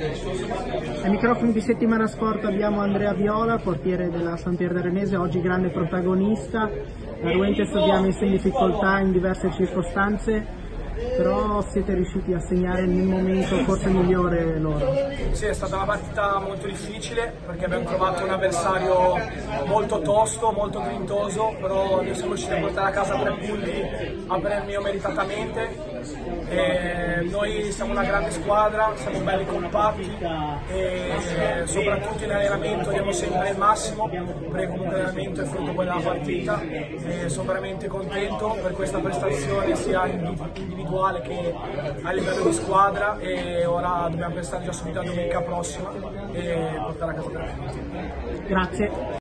Ai microfoni di settimana sport abbiamo Andrea Viola, portiere della San Pier Renese, oggi grande protagonista. La Ruentes ovviamente messo in difficoltà in diverse circostanze, però siete riusciti a segnare nel momento forse migliore loro. Sì, è stata una partita molto difficile perché abbiamo trovato un avversario molto tosto, molto grintoso, però noi siamo riusciti a portare a casa tre punti a premio meritatamente. E noi siamo una grande squadra, siamo belli compatti e soprattutto in allenamento diamo sempre il massimo, perché comunque l'allenamento è frutto poi della partita e sono veramente contento per questa prestazione sia individuale che a livello di squadra e ora dobbiamo pensare già subito a domenica prossima e portare a casa punti. Grazie.